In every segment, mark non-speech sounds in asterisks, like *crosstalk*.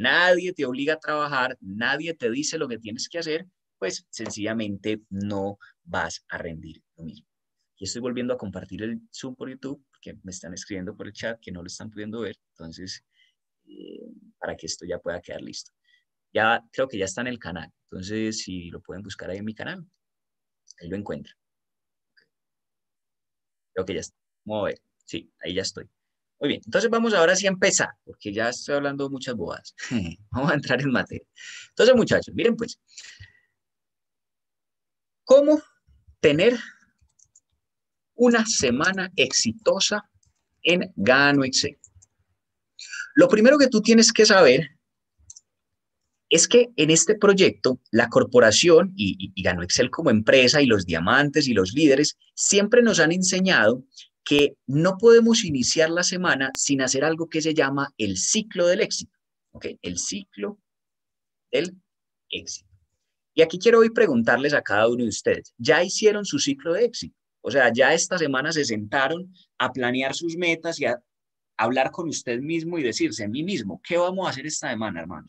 nadie te obliga a trabajar, nadie te dice lo que tienes que hacer, pues sencillamente no vas a rendir lo mismo. Y estoy volviendo a compartir el Zoom por YouTube, porque me están escribiendo por el chat que no lo están pudiendo ver, entonces, eh, para que esto ya pueda quedar listo. Ya creo que ya está en el canal, entonces si lo pueden buscar ahí en mi canal, ahí lo encuentran. Creo que ya está. Vamos a ver. Sí, ahí ya estoy. Muy bien, entonces vamos ahora sí a empezar, porque ya estoy hablando muchas bobadas. *laughs* vamos a entrar en materia. Entonces, muchachos, miren pues, ¿cómo tener una semana exitosa en Gano Excel? Lo primero que tú tienes que saber es que en este proyecto la corporación y, y, Gano Excel como empresa y los diamantes y los líderes siempre nos han enseñado que no podemos iniciar la semana sin hacer algo que se llama el ciclo del éxito. ¿Ok? El ciclo del éxito. Y aquí quiero hoy preguntarles a cada uno de ustedes, ¿ya hicieron su ciclo de éxito? O sea, ya esta semana se sentaron a planear sus metas y a hablar con usted mismo y decirse a mí mismo, ¿qué vamos a hacer esta semana, hermano?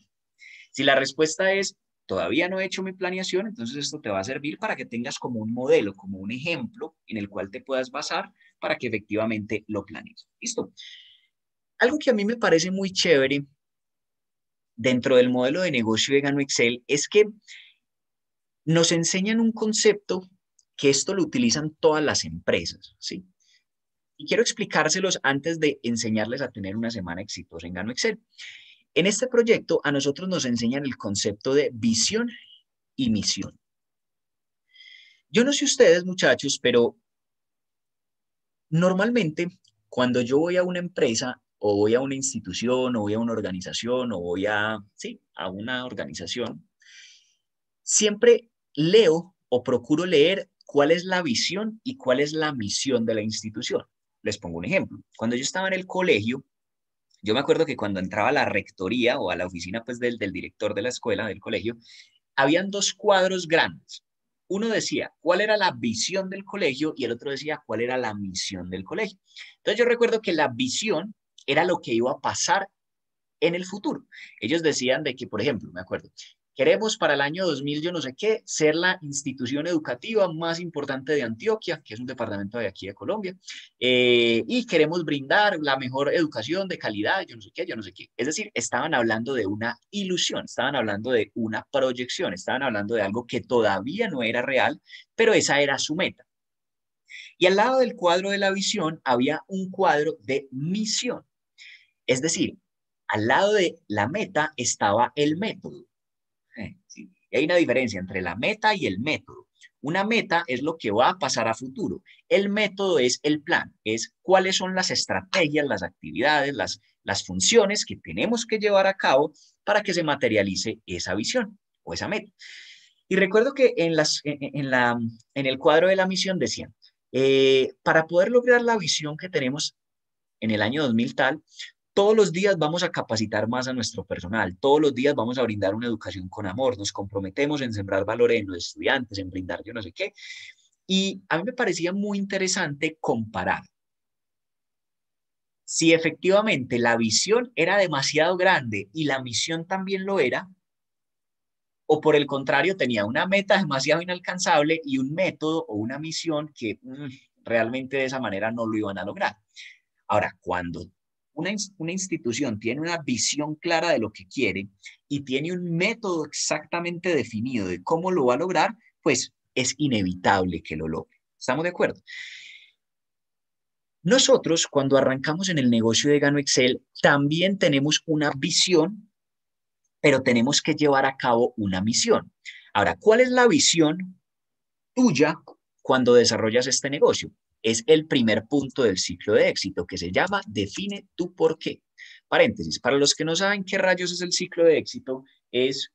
Si la respuesta es, todavía no he hecho mi planeación, entonces esto te va a servir para que tengas como un modelo, como un ejemplo en el cual te puedas basar para que efectivamente lo planees. ¿Listo? Algo que a mí me parece muy chévere dentro del modelo de negocio de Gano Excel es que nos enseñan un concepto que esto lo utilizan todas las empresas, ¿sí? Y quiero explicárselos antes de enseñarles a tener una semana exitosa en Gano Excel. En este proyecto a nosotros nos enseñan el concepto de visión y misión. Yo no sé ustedes, muchachos, pero normalmente cuando yo voy a una empresa o voy a una institución o voy a una organización o voy a, sí, a una organización, siempre leo o procuro leer cuál es la visión y cuál es la misión de la institución. Les pongo un ejemplo. Cuando yo estaba en el colegio, yo me acuerdo que cuando entraba a la rectoría o a la oficina pues, del, del director de la escuela, del colegio, habían dos cuadros grandes. Uno decía cuál era la visión del colegio y el otro decía cuál era la misión del colegio. Entonces yo recuerdo que la visión era lo que iba a pasar en el futuro. Ellos decían de que, por ejemplo, me acuerdo, Queremos para el año 2000, yo no sé qué, ser la institución educativa más importante de Antioquia, que es un departamento de aquí de Colombia, eh, y queremos brindar la mejor educación de calidad, yo no sé qué, yo no sé qué. Es decir, estaban hablando de una ilusión, estaban hablando de una proyección, estaban hablando de algo que todavía no era real, pero esa era su meta. Y al lado del cuadro de la visión había un cuadro de misión. Es decir, al lado de la meta estaba el método. Hay una diferencia entre la meta y el método. Una meta es lo que va a pasar a futuro. El método es el plan, es cuáles son las estrategias, las actividades, las, funciones que tenemos que llevar a cabo para que se materialice esa visión o esa meta. Y recuerdo que en el cuadro de la misión decían, eh, para poder lograr la visión que tenemos en el año 2000 tal, todos los días vamos a capacitar más a nuestro personal, todos los días vamos a brindar una educación con amor, nos comprometemos en sembrar valores en los estudiantes, en brindar yo no sé qué. Y a mí me parecía muy interesante comparar si efectivamente la visión era demasiado grande y la misión también lo era, o por el contrario tenía una meta demasiado inalcanzable y un método o una misión que mm, realmente de esa manera no lo iban a lograr. Ahora, cuando una, institución tiene una visión clara de lo que quiere y tiene un método exactamente definido de cómo lo va a lograr, pues es inevitable que lo logre. ¿Estamos de acuerdo? Nosotros, cuando arrancamos en el negocio de Gano Excel, también tenemos una visión, pero tenemos que llevar a cabo una misión. Ahora, ¿cuál es la visión tuya cuando desarrollas este negocio? Es el primer punto del ciclo de éxito que se llama define tu por qué. Paréntesis, para los que no saben qué rayos es el ciclo de éxito, es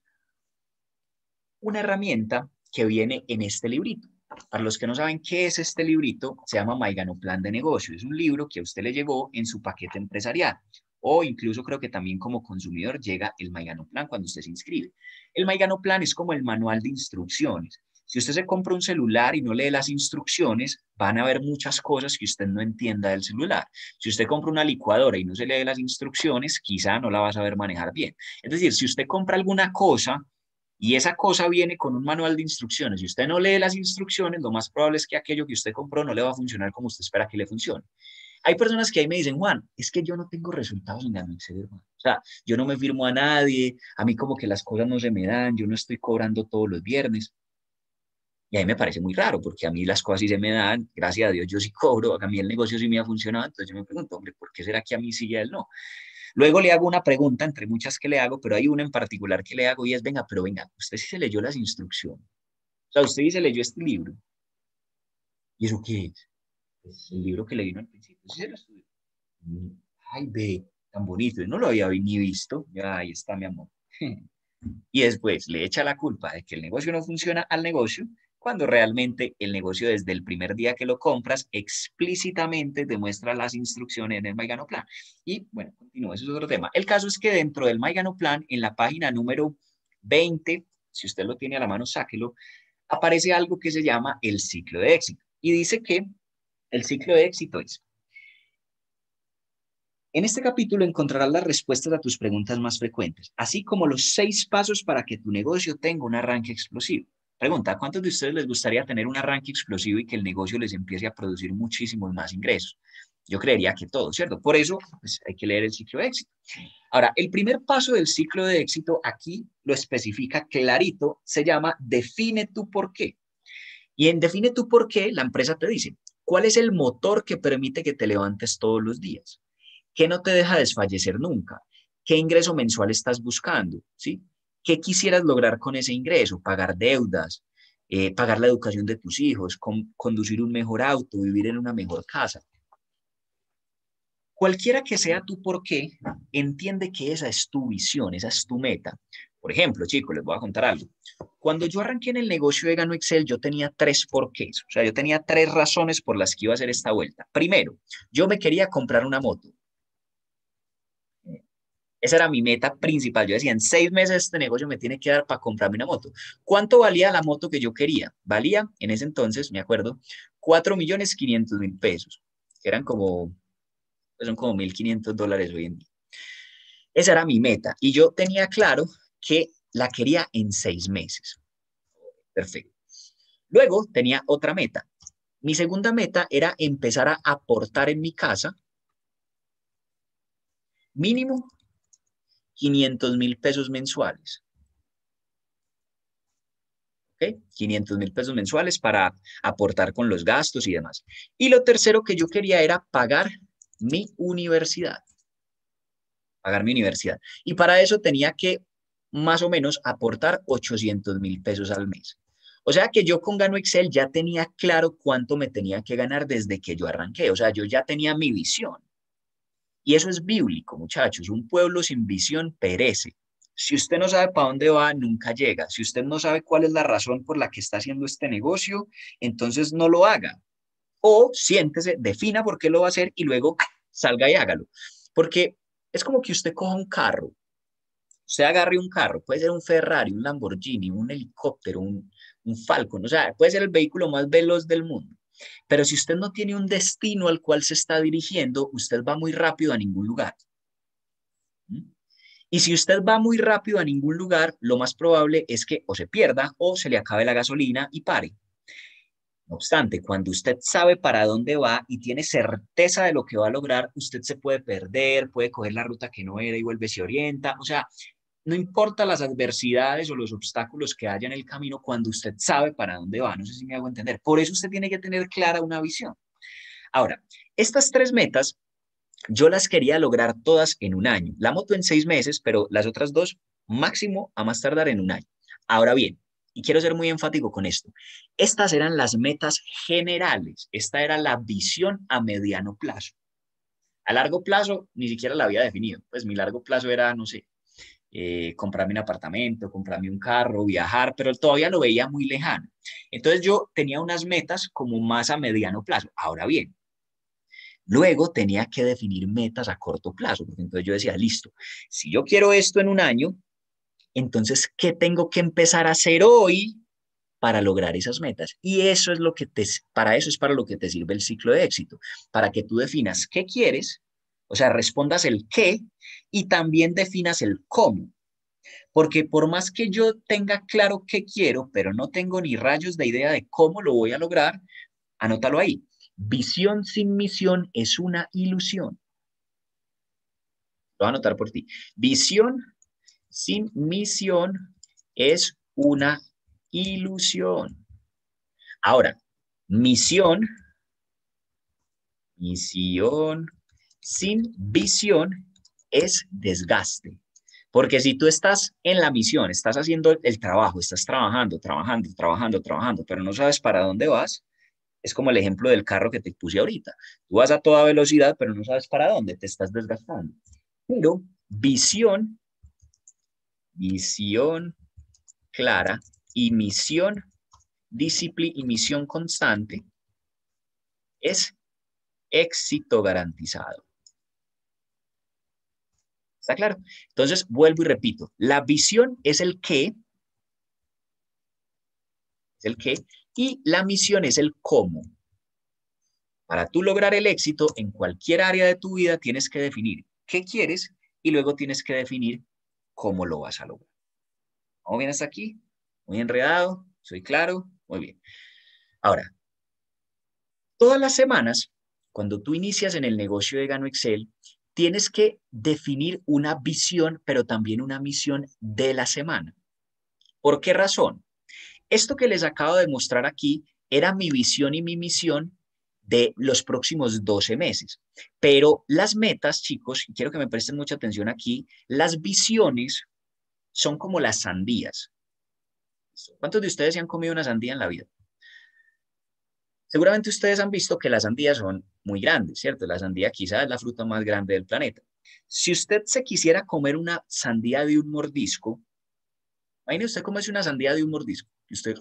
una herramienta que viene en este librito. Para los que no saben qué es este librito, se llama Maigano Plan de Negocio. Es un libro que a usted le llegó en su paquete empresarial o incluso creo que también como consumidor llega el Maigano Plan cuando usted se inscribe. El Maigano Plan es como el manual de instrucciones Si usted se compra un celular y no lee las instrucciones, van a haber muchas cosas que usted no entienda del celular. Si usted compra una licuadora y no se lee las instrucciones, quizá no la va a saber manejar bien. Es decir, si usted compra alguna cosa y esa cosa viene con un manual de instrucciones y usted no lee las instrucciones, lo más probable es que aquello que usted compró no le va a funcionar como usted espera que le funcione. Hay personas que ahí me dicen, Juan, es que yo no tengo resultados en Excel, hermano. O sea, yo no me firmo a nadie, a mí como que las cosas no se me dan, yo no estoy cobrando todos los viernes. Y a mí me parece muy raro, porque a mí las cosas sí se me dan, gracias a Dios yo sí cobro, a mí el negocio sí me ha funcionado, entonces yo me pregunto, hombre, ¿por qué será que a mí sí y a él no? Luego le hago una pregunta, entre muchas que le hago, pero hay una en particular que le hago y es, venga, pero venga, usted sí se leyó las instrucciones. O sea, usted sí se leyó este libro. ¿Y eso qué es? Pues el libro que le vino al principio. ¿Sí se lo estudió? Mm, ay, ve, tan bonito. Yo no lo había ni visto. Ya, ahí está, mi amor. *laughs* Y después le echa la culpa de que el negocio no funciona al negocio cuando realmente el negocio desde el primer día que lo compras explícitamente demuestra las instrucciones en el Maigano Plan. Y bueno, continúo, eso es otro tema. El caso es que dentro del Maigano Plan, en la página número 20, si usted lo tiene a la mano, sáquelo, aparece algo que se llama el ciclo de éxito. Y dice que el ciclo de éxito es, en este capítulo encontrarás las respuestas a tus preguntas más frecuentes, así como los seis pasos para que tu negocio tenga un arranque explosivo. Pregunta, ¿a cuántos de ustedes les gustaría tener un arranque explosivo y que el negocio les empiece a producir muchísimos más ingresos? Yo creería que todo, ¿cierto? Por eso pues, hay que leer el ciclo de éxito. Ahora, el primer paso del ciclo de éxito aquí lo especifica clarito, se llama define tu por qué. Y en define tu por qué, la empresa te dice, ¿cuál es el motor que permite que te levantes todos los días? ¿Qué no te deja desfallecer nunca? ¿Qué ingreso mensual estás buscando? ¿Sí? ¿Qué quisieras lograr con ese ingreso? Pagar deudas, eh, pagar la educación de tus hijos, conducir un mejor auto, vivir en una mejor casa. Cualquiera que sea tu por qué, entiende que esa es tu visión, esa es tu meta. Por ejemplo, chicos, les voy a contar algo. Cuando yo arranqué en el negocio de Gano Excel, yo tenía tres porqués. O sea, yo tenía tres razones por las que iba a hacer esta vuelta. Primero, yo me quería comprar una moto. Esa era mi meta principal. Yo decía, en seis meses este negocio me tiene que dar para comprarme una moto. ¿Cuánto valía la moto que yo quería? Valía, en ese entonces, me acuerdo, 4 millones 500 mil pesos, que eran como, pues son como 1.500 dólares hoy en día. Esa era mi meta. Y yo tenía claro que la quería en seis meses. Perfecto. Luego tenía otra meta. Mi segunda meta era empezar a aportar en mi casa mínimo 500 mil pesos mensuales. ¿Ok? 500 mil pesos mensuales para aportar con los gastos y demás. Y lo tercero que yo quería era pagar mi universidad. Pagar mi universidad. Y para eso tenía que más o menos aportar 800 mil pesos al mes. O sea que yo con Gano Excel ya tenía claro cuánto me tenía que ganar desde que yo arranqué. O sea, yo ya tenía mi visión. Y eso es bíblico, muchachos. Un pueblo sin visión perece. Si usted no sabe para dónde va, nunca llega. Si usted no sabe cuál es la razón por la que está haciendo este negocio, entonces no lo haga. O siéntese, defina por qué lo va a hacer y luego *clears throat* salga y hágalo. Porque es como que usted coja un carro. Usted agarre un carro, puede ser un Ferrari, un Lamborghini, un helicóptero, un, un Falcon, o sea, puede ser el vehículo más veloz del mundo. Pero si usted no tiene un destino al cual se está dirigiendo, usted va muy rápido a ningún lugar. ¿Mm? Y si usted va muy rápido a ningún lugar, lo más probable es que o se pierda o se le acabe la gasolina y pare. No obstante, cuando usted sabe para dónde va y tiene certeza de lo que va a lograr, usted se puede perder, puede coger la ruta que no era y vuelve, se orienta. O sea, no importa las adversidades o los obstáculos que haya en el camino cuando usted sabe para dónde va. No sé si me hago entender. Por eso usted tiene que tener clara una visión. Ahora, estas tres metas yo las quería lograr todas en un año. La moto en seis meses, pero las otras dos máximo a más tardar en un año. Ahora bien, y quiero ser muy enfático con esto, estas eran las metas generales. Esta era la visión a mediano plazo. A largo plazo ni siquiera la había definido. Pues mi largo plazo era, no sé, eh, comprarme un apartamento, comprarme un carro, viajar, pero todavía lo veía muy lejano. Entonces yo tenía unas metas como más a mediano plazo. Ahora bien, luego tenía que definir metas a corto plazo, porque entonces yo decía, listo, si yo quiero esto en un año, entonces, ¿qué tengo que empezar a hacer hoy para lograr esas metas. Y eso es lo que te, para eso es para lo que te sirve el ciclo de éxito, para que tú definas qué quieres, o sea, respondas el qué y también definas el cómo. Porque por más que yo tenga claro qué quiero, pero no tengo ni rayos de idea de cómo lo voy a lograr, anótalo ahí. Visión sin misión es una ilusión. Lo voy a anotar por ti. Visión sin misión es una ilusión. Ahora, misión, misión sin visión es desgaste. Porque si tú estás en la misión, estás haciendo el trabajo, estás trabajando, trabajando, trabajando, trabajando, pero no sabes para dónde vas, es como el ejemplo del carro que te puse ahorita. Tú vas a toda velocidad, pero no sabes para dónde, te estás desgastando. Pero visión, visión clara y misión, disciplina y misión constante es éxito garantizado. ¿Está claro? Entonces, vuelvo y repito, la visión es el qué, es el qué, y la misión es el cómo. Para tú lograr el éxito en cualquier área de tu vida, tienes que definir qué quieres y luego tienes que definir cómo lo vas a lograr. ¿Cómo hasta aquí? Muy enredado, soy claro, muy bien. Ahora, todas las semanas, cuando tú inicias en el negocio de Gano Excel, tienes que definir una visión, pero también una misión de la semana. ¿Por qué razón? Esto que les acabo de mostrar aquí era mi visión y mi misión de los próximos 12 meses. Pero las metas, chicos, quiero que me presten mucha atención aquí, las visiones son como las sandías. ¿Cuántos de ustedes se han comido una sandía en la vida? Seguramente ustedes han visto que las sandías son muy grandes, ¿cierto? La sandía quizás es la fruta más grande del planeta. Si usted se quisiera comer una sandía de un mordisco, imagine usted cómo es una sandía de un mordisco. Usted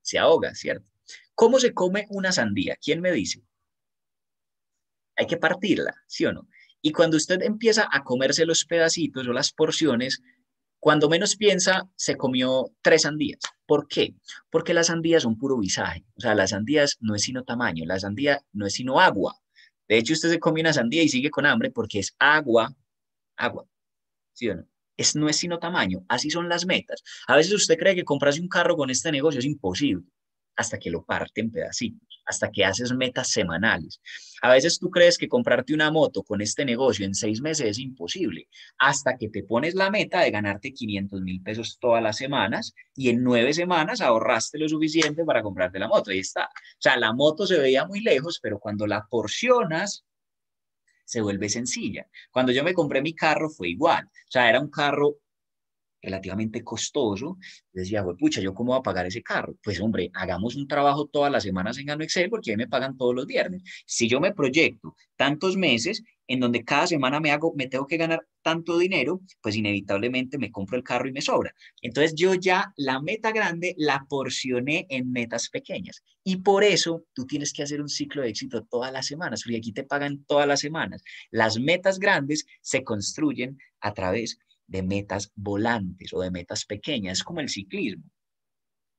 se ahoga, ¿cierto? ¿Cómo se come una sandía? ¿Quién me dice? Hay que partirla, ¿sí o no? Y cuando usted empieza a comerse los pedacitos o las porciones, cuando menos piensa, se comió tres sandías. ¿Por qué? Porque las sandías son puro visaje. O sea, las sandías no es sino tamaño, la sandía no es sino agua. De hecho, usted se come una sandía y sigue con hambre porque es agua, agua. ¿Sí o no? Es, no es sino tamaño. Así son las metas. A veces usted cree que comprarse un carro con este negocio es imposible hasta que lo parte en pedacitos, hasta que haces metas semanales. A veces tú crees que comprarte una moto con este negocio en seis meses es imposible, hasta que te pones la meta de ganarte 500 mil pesos todas las semanas y en nueve semanas ahorraste lo suficiente para comprarte la moto. Ahí está. O sea, la moto se veía muy lejos, pero cuando la porcionas, se vuelve sencilla. Cuando yo me compré mi carro fue igual. O sea, era un carro relativamente costoso. Decía, pucha, ¿yo cómo voy a pagar ese carro? Pues hombre, hagamos un trabajo todas las semanas en Gano Excel porque ahí me pagan todos los viernes. Si yo me proyecto tantos meses en donde cada semana me hago, me tengo que ganar tanto dinero, pues inevitablemente me compro el carro y me sobra. Entonces yo ya la meta grande la porcioné en metas pequeñas. Y por eso tú tienes que hacer un ciclo de éxito todas las semanas, porque aquí te pagan todas las semanas. Las metas grandes se construyen a través de metas volantes o de metas pequeñas. Es como el ciclismo.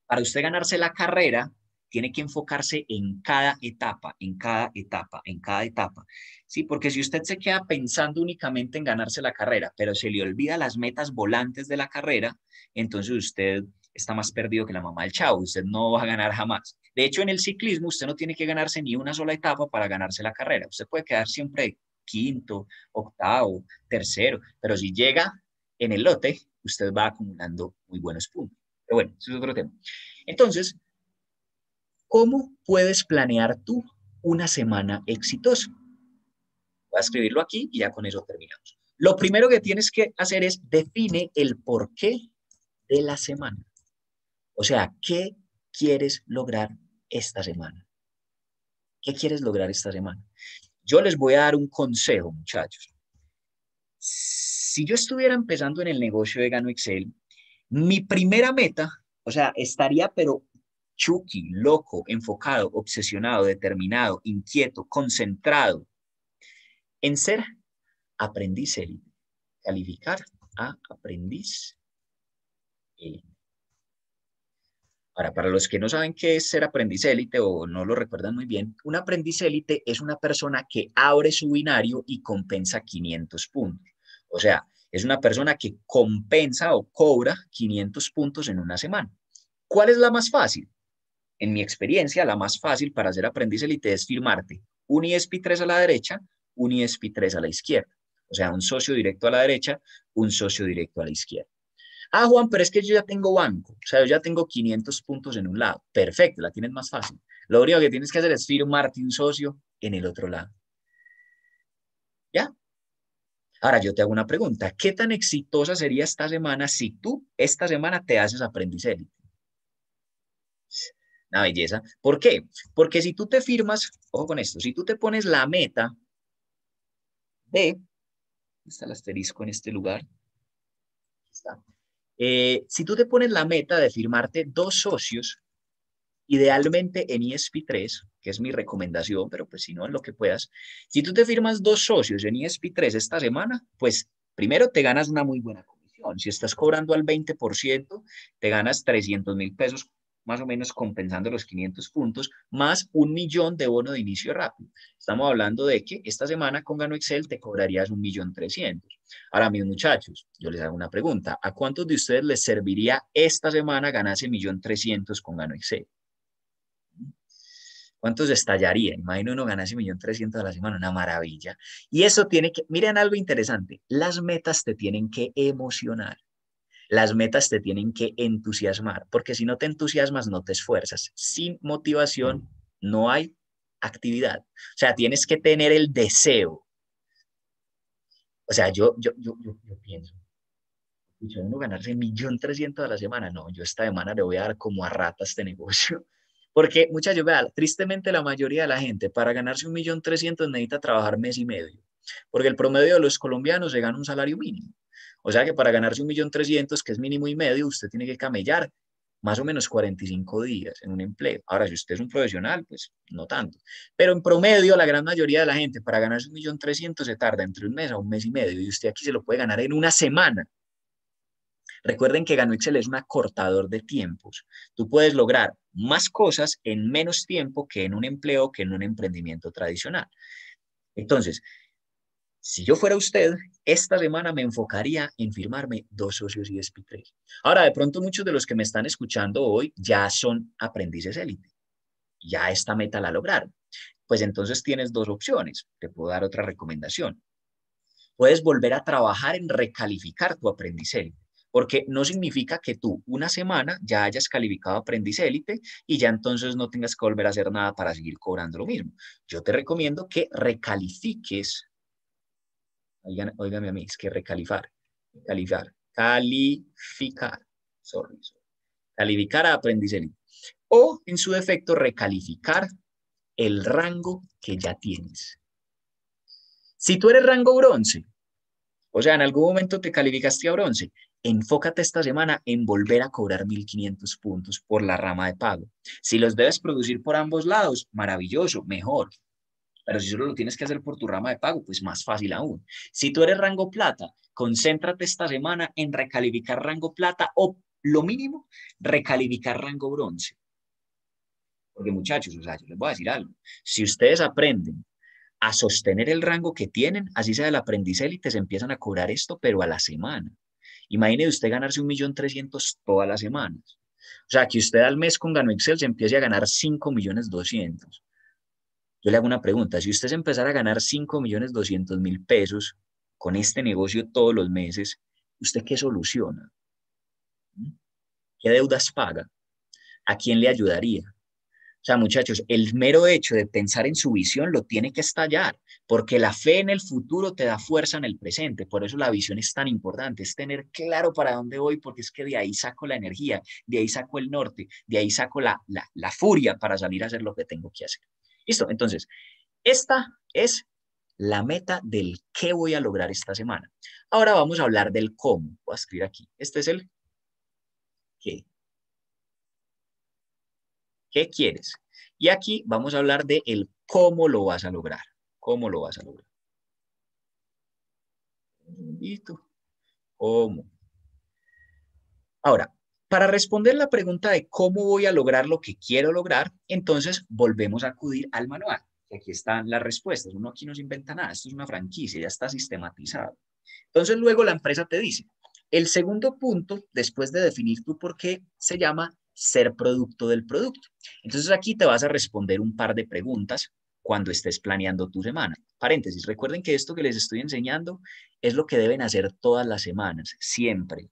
Para usted ganarse la carrera, tiene que enfocarse en cada etapa, en cada etapa, en cada etapa. Sí, porque si usted se queda pensando únicamente en ganarse la carrera, pero se le olvida las metas volantes de la carrera, entonces usted está más perdido que la mamá del chavo, usted no va a ganar jamás. De hecho, en el ciclismo usted no tiene que ganarse ni una sola etapa para ganarse la carrera. Usted puede quedar siempre quinto, octavo, tercero, pero si llega en el lote, usted va acumulando muy buenos puntos. Pero bueno, eso es otro tema. Entonces, ¿cómo puedes planear tú una semana exitosa? Voy a escribirlo aquí y ya con eso terminamos. Lo primero que tienes que hacer es define el porqué de la semana. O sea, ¿qué quieres lograr esta semana? ¿Qué quieres lograr esta semana? Yo les voy a dar un consejo, muchachos si yo estuviera empezando en el negocio de Gano Excel, mi primera meta, o sea, estaría pero chucky, loco, enfocado, obsesionado, determinado, inquieto, concentrado en ser aprendiz élite, calificar a aprendiz élite. Ahora, para los que no saben qué es ser aprendiz élite o no lo recuerdan muy bien, un aprendiz élite es una persona que abre su binario y compensa 500 puntos. O sea, es una persona que compensa o cobra 500 puntos en una semana. ¿Cuál es la más fácil? En mi experiencia, la más fácil para ser aprendiz élite es firmarte un ESP3 a la derecha, un ESP3 a la izquierda. O sea, un socio directo a la derecha, un socio directo a la izquierda. Ah, Juan, pero es que yo ya tengo banco, o sea, yo ya tengo 500 puntos en un lado. Perfecto, la tienes más fácil. Lo único que tienes que hacer es firmarte un socio en el otro lado. ¿Ya? Ahora yo te hago una pregunta. ¿Qué tan exitosa sería esta semana si tú esta semana te haces aprendiz élite? Una belleza. ¿Por qué? Porque si tú te firmas, ojo con esto, si tú te pones la meta de, está el asterisco en este lugar, eh, si tú te pones la meta de firmarte dos socios, idealmente en ESP3, que es mi recomendación, pero pues si no, en lo que puedas, si tú te firmas dos socios en ESP3 esta semana, pues primero te ganas una muy buena comisión. Si estás cobrando al 20%, te ganas 300 mil pesos más o menos compensando los 500 puntos, más un millón de bono de inicio rápido. Estamos hablando de que esta semana con Gano Excel te cobrarías un millón trescientos. Ahora, mis muchachos, yo les hago una pregunta. ¿A cuántos de ustedes les serviría esta semana ganarse millón trescientos con Gano Excel? ¿Cuántos estallarían? Imagino uno millón trescientos a la semana, una maravilla. Y eso tiene que, miren algo interesante, las metas te tienen que emocionar. Las metas te tienen que entusiasmar, porque si no te entusiasmas, no te esfuerzas. Sin motivación no hay actividad. O sea, tienes que tener el deseo. O sea, yo, yo, yo, yo, pienso, yo uno ganarse millón trescientos a la semana, no, yo esta semana le voy a dar como a rata este *laughs* negocio. Porque, muchachos, vean, tristemente la mayoría de la gente para ganarse un millón trescientos necesita trabajar mes y medio. Porque el promedio de los colombianos se gana un salario mínimo. O sea que para ganarse un millón trescientos, que es mínimo y medio, usted tiene que camellar más o menos 45 días en un empleo. Ahora, si usted es un profesional, pues no tanto. Pero en promedio, la gran mayoría de la gente para ganarse un millón trescientos se tarda entre un mes a un mes y medio y usted aquí se lo puede ganar en una semana. Recuerden que Gano Excel es un acortador de tiempos. Tú puedes lograr más cosas en menos tiempo que en un empleo, que en un emprendimiento tradicional. Entonces, si yo fuera usted, esta semana me enfocaría en firmarme dos socios y 3 Ahora, de pronto muchos de los que me están escuchando hoy ya son aprendices élite. Ya esta meta la lograron. Pues entonces tienes dos opciones. Te puedo dar otra recomendación. Puedes volver a trabajar en recalificar tu aprendiz élite porque no significa que tú una semana ya hayas calificado aprendiz élite y ya entonces no tengas que volver a hacer nada para seguir cobrando lo mismo. Yo te recomiendo que recalifiques Oigan, oígame a mí, es que recalifar, calificar, calificar, calificar a aprendiz O, en su defecto, recalificar el rango que ya tienes. Si tú eres rango bronce, o sea, en algún momento te calificaste a bronce, enfócate esta semana en volver a cobrar 1.500 puntos por la rama de pago. Si los debes producir por ambos lados, maravilloso, mejor. Pero si solo lo tienes que hacer por tu rama de pago, pues más fácil aún. Si tú eres rango plata, concéntrate esta semana en recalificar rango plata o lo mínimo, recalificar rango bronce. Porque muchachos, o sea, yo les voy a decir algo. Si ustedes aprenden a sostener el rango que tienen, así sea el aprendiz élite, se empiezan a cobrar esto, pero a la semana. Imagine usted ganarse un millón trescientos todas las semanas. O sea, que usted al mes con Gano Excel se empiece a ganar cinco millones doscientos. Yo le hago una pregunta, si usted empezara a ganar 5 millones 200 mil pesos con este negocio todos los meses, ¿usted qué soluciona? ¿Mm? ¿Qué deudas paga? ¿A quién le ayudaría? O sea, muchachos, el mero hecho de pensar en su visión lo tiene que estallar, porque la fe en el futuro te da fuerza en el presente. Por eso la visión es tan importante, es tener claro para dónde voy, porque es que de ahí saco la energía, de ahí saco el norte, de ahí saco la, la, furia para salir a hacer lo que tengo que hacer. Listo, entonces, esta es la meta del qué voy a lograr esta semana. Ahora vamos a hablar del cómo. Voy a escribir aquí. Este es el qué. ¿Qué quieres? Y aquí vamos a hablar de el cómo lo vas a lograr. ¿Cómo lo vas a lograr? ¿Cómo? Ahora, Para responder la pregunta de cómo voy a lograr lo que quiero lograr, entonces volvemos a acudir al manual. Aquí están las respuestas. Uno aquí no se inventa nada. Esto es una franquicia, ya está sistematizado. Entonces luego la empresa te dice, el segundo punto, después de definir tu por qué, se llama ser producto del producto. Entonces aquí te vas a responder un par de preguntas cuando estés planeando tu semana. Paréntesis, recuerden que esto que les estoy enseñando es lo que deben hacer todas las semanas, siempre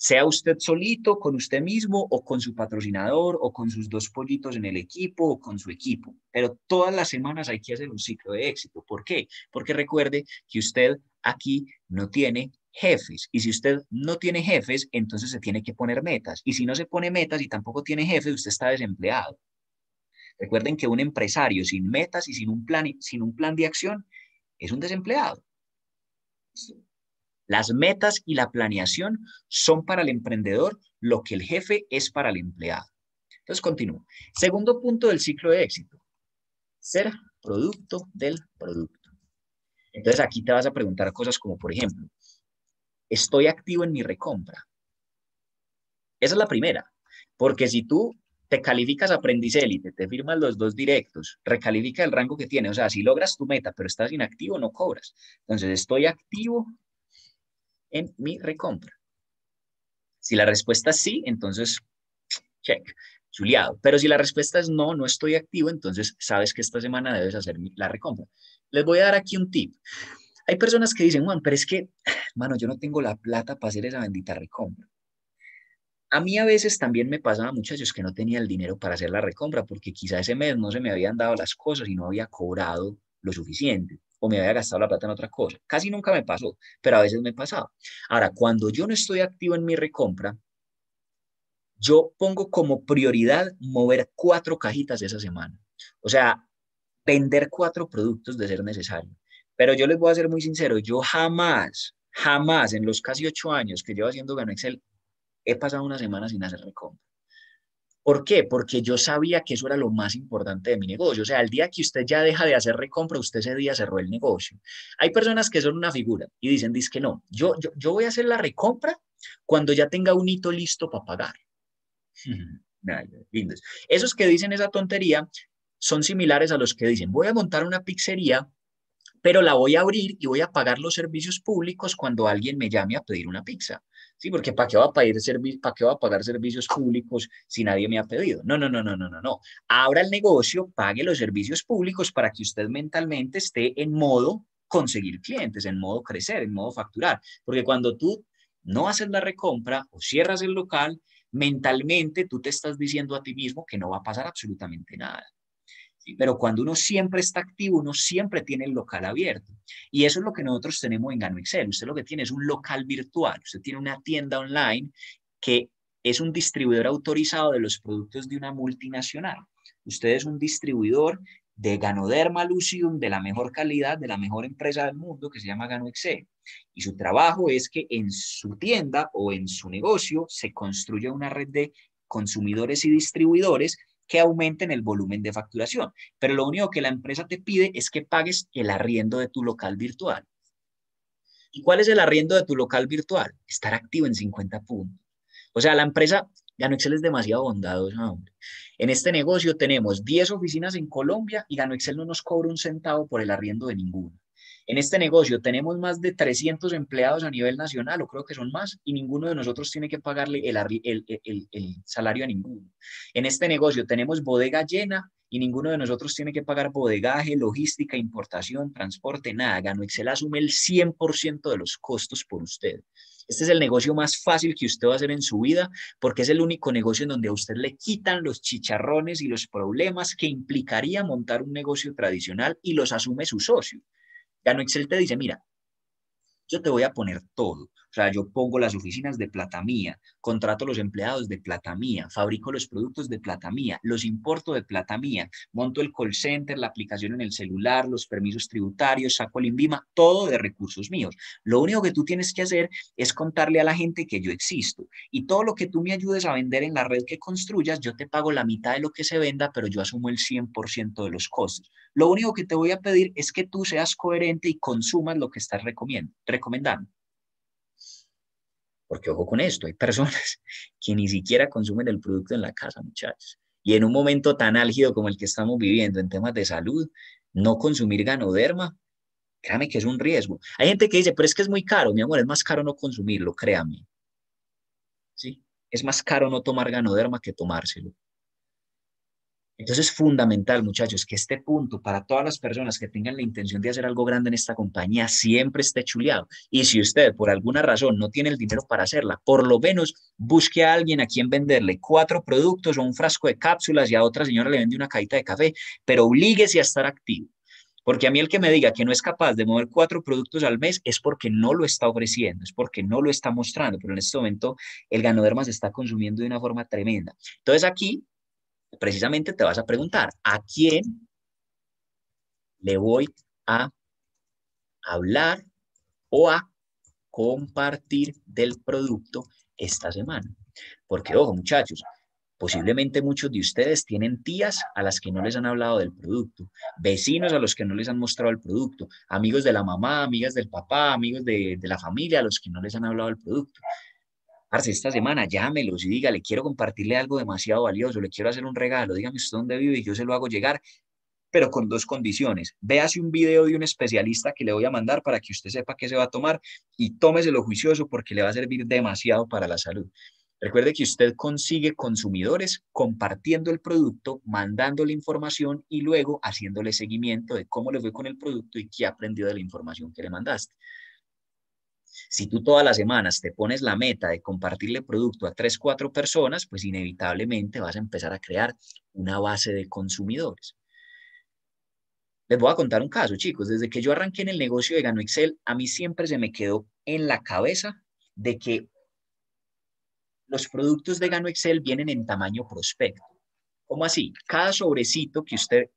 sea usted solito, con usted mismo o con su patrocinador o con sus dos pollitos en el equipo o con su equipo. Pero todas las semanas hay que hacer un ciclo de éxito. ¿Por qué? Porque recuerde que usted aquí no tiene jefes. Y si usted no tiene jefes, entonces se tiene que poner metas. Y si no se pone metas y tampoco tiene jefes, usted está desempleado. Recuerden que un empresario sin metas y sin un plan, sin un plan de acción es un desempleado. Las metas y la planeación son para el emprendedor lo que el jefe es para el empleado. Entonces, continúo. Segundo punto del ciclo de éxito. Ser producto del producto. Entonces, aquí te vas a preguntar cosas como, por ejemplo, ¿estoy activo en mi recompra? Esa es la primera. Porque si tú te calificas aprendiz élite, te firmas los dos directos, recalifica el rango que tiene. O sea, si logras tu meta, pero estás inactivo, no cobras. Entonces, estoy activo en mi recompra? Si la respuesta es sí, entonces, check, chuleado. Pero si la respuesta es no, no estoy activo, entonces sabes que esta semana debes hacer la recompra. Les voy a dar aquí un tip. Hay personas que dicen, Juan, pero es que, mano, yo no tengo la plata para hacer esa bendita recompra. A mí a veces también me pasaba, muchachos, que no tenía el dinero para hacer la recompra porque quizá ese mes no se me habían dado las cosas y no había cobrado lo suficiente o me había gastado la plata en otra cosa. Casi nunca me pasó, pero a veces me pasaba. Ahora, cuando yo no estoy activo en mi recompra, yo pongo como prioridad mover cuatro cajitas esa semana. O sea, vender cuatro productos de ser necesario. Pero yo les voy a ser muy sincero, yo jamás, jamás en los casi ocho años que llevo haciendo Gano Excel, he pasado una semana sin hacer recompra. ¿Por qué? Porque yo sabía que eso era lo más importante de mi negocio. O sea, el día que usted ya deja de hacer recompra, usted ese día cerró el negocio. Hay personas que son una figura y dicen, dice que no, yo, yo, yo voy a hacer la recompra cuando ya tenga un hito listo para pagar. Esos que dicen esa tontería son similares a los que dicen, voy a montar una pizzería, pero la voy a abrir y voy a pagar los servicios públicos cuando alguien me llame a pedir una pizza. Sí, porque ¿para qué va a pagar ¿para qué va a pagar servicios públicos si nadie me ha pedido? No, no, no, no, no, no, no. Abra el negocio, pague los servicios públicos para que usted mentalmente esté en modo conseguir clientes, en modo crecer, en modo facturar. Porque cuando tú no haces la recompra o cierras el local, mentalmente tú te estás diciendo a ti mismo que no va a pasar absolutamente nada. Pero cuando uno siempre está activo, uno siempre tiene el local abierto. Y eso es lo que nosotros tenemos en Gano Excel. Usted lo que tiene es un local virtual. Usted tiene una tienda online que es un distribuidor autorizado de los productos de una multinacional. Usted es un distribuidor de Ganoderma Lucium de la mejor calidad, de la mejor empresa del mundo que se llama Gano. Y su trabajo es que en su tienda o en su negocio se construya una red de consumidores y distribuidores que aumenten el volumen de facturación. Pero lo único que la empresa te pide es que pagues el arriendo de tu local virtual. ¿Y cuál es el arriendo de tu local virtual? Estar activo en 50 puntos. O sea, la empresa, Gano Excel es demasiado bondadosa. En este negocio tenemos 10 oficinas en Colombia y Gano Excel no nos cobra un centavo por el arriendo de ninguna. En este negocio tenemos más de 300 empleados a nivel nacional, o creo que son más, y ninguno de nosotros tiene que pagarle el, el, salario a ninguno. En este negocio tenemos bodega llena y ninguno de nosotros tiene que pagar bodegaje, logística, importación, transporte, nada. Gano Excel asume el 100% de los costos por usted. Este es el negocio más fácil que usted va a hacer en su vida porque es el único negocio en donde a usted le quitan los chicharrones y los problemas que implicaría montar un negocio tradicional y los asume su socio. Gano Excel te dice, mira, yo te voy a poner todo. O sea, yo pongo las oficinas de plata mía, contrato los empleados de plata mía, fabrico los productos de plata mía, los importo de plata mía, monto el call center, la aplicación en el celular, los permisos tributarios, saco el INVIMA, todo de recursos míos. Lo único que tú tienes que hacer es contarle a la gente que yo existo y todo lo que tú me ayudes a vender en la red que construyas, yo te pago la mitad de lo que se venda, pero yo asumo el 100% de los costos. Lo único que te voy a pedir es que tú seas coherente y consumas lo que estás recomendando. Porque ojo con esto, hay personas *laughs* que ni siquiera consumen el producto en la casa, muchachos. Y en un momento tan álgido como el que estamos viviendo en temas de salud, no consumir ganoderma, créame que es un riesgo. Hay gente que dice, pero es que es muy caro, mi amor, es más caro no consumirlo, créame. ¿Sí? Es más caro no tomar ganoderma que tomárselo. Entonces es fundamental, muchachos, que este punto para todas las personas que tengan la intención de hacer algo grande en esta compañía siempre esté chuleado. Y si usted por alguna razón no tiene el dinero para hacerla, por lo menos busque a alguien a quien venderle cuatro productos o un frasco de cápsulas y a otra señora le vende una cajita de café, pero oblíguese a estar activo. Porque a mí el que me diga que no es capaz de mover cuatro productos al mes es porque no lo está ofreciendo, es porque no lo está mostrando, pero en este momento el ganoderma se está consumiendo de una forma tremenda. Entonces aquí precisamente te vas a preguntar, ¿a quién le voy a hablar o a compartir del producto esta semana? Porque, ojo, muchachos, posiblemente muchos de ustedes tienen tías a las que no les han hablado del producto, vecinos a los que no les han mostrado el producto, amigos de la mamá, amigas del papá, amigos de, de la familia a los que no les han hablado del producto. Arce, esta semana llámelos y dígale, quiero compartirle algo demasiado valioso, le quiero hacer un regalo, dígame usted dónde vive y yo se lo hago llegar, pero con dos condiciones. Véase un video de un especialista que le voy a mandar para que usted sepa qué se va a tomar y tómeselo juicioso porque le va a servir demasiado para la salud. Recuerde que usted consigue consumidores compartiendo el producto, mandándole información y luego haciéndole seguimiento de cómo le fue con el producto y qué aprendió de la información que le mandaste. Si tú todas las semanas te pones la meta de compartirle producto a tres, cuatro personas, pues inevitablemente vas a empezar a crear una base de consumidores. Les voy a contar un caso, chicos. Desde que yo arranqué en el negocio de Gano Excel, a mí siempre se me quedó en la cabeza de que los productos de Gano Excel vienen en tamaño prospecto. ¿Cómo así? Cada sobrecito que usted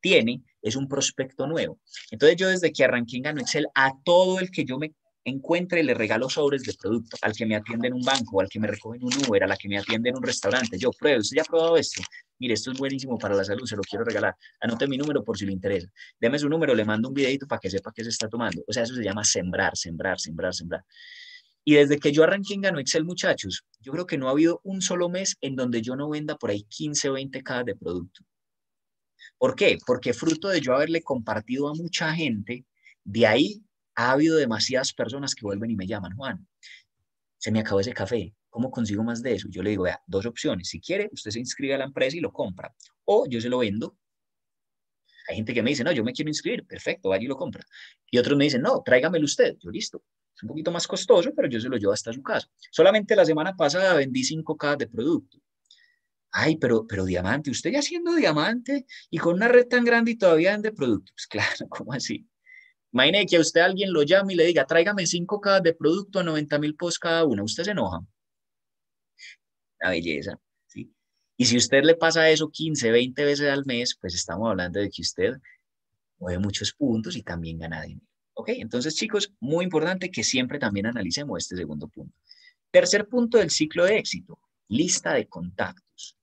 tiene es un prospecto nuevo. Entonces yo desde que arranqué en Gano Excel, a todo el que yo me encuentre y le regalo sobres de producto al que me atiende en un banco, al que me recoge en un Uber, a la que me atiende en un restaurante. Yo pruebo, ¿usted ya ha probado esto? Mire, esto es buenísimo para la salud, se lo quiero regalar. Anote mi número por si le interesa. Deme su número, le mando un videito para que sepa qué se está tomando. O sea, eso se llama sembrar, sembrar, sembrar, sembrar. Y desde que yo arranqué en Gano Excel, muchachos, yo creo que no ha habido un solo mes en donde yo no venda por ahí 15 o 20 cajas de producto. ¿Por qué? Porque fruto de yo haberle compartido a mucha gente, de ahí ha habido demasiadas personas que vuelven y me llaman, Juan, se me acabó ese café, ¿cómo consigo más de eso? Yo le digo, vea, dos opciones. Si quiere, usted se inscribe a la empresa y lo compra. O yo se lo vendo. Hay gente que me dice, no, yo me quiero inscribir. Perfecto, vaya y lo compra. Y otros me dicen, no, tráigamelo usted. Yo, listo. Es un poquito más costoso, pero yo se lo llevo hasta su casa. Solamente la semana pasada vendí cinco cajas de producto. Ay, pero, pero diamante, usted ya siendo diamante y con una red tan grande y todavía vende productos. *laughs* Claro, ¿cómo así? Imagine que a usted alguien lo llame y le diga, tráigame cinco cajas de producto a 90 mil posts cada una. Usted se enoja. La belleza, ¿sí? Y si usted le pasa eso 15, 20 veces al mes, pues estamos hablando de que usted mueve muchos puntos y también gana dinero. ¿Ok? Entonces, chicos, muy importante que siempre también analicemos este segundo punto. Tercer punto del ciclo de éxito, lista de contactos.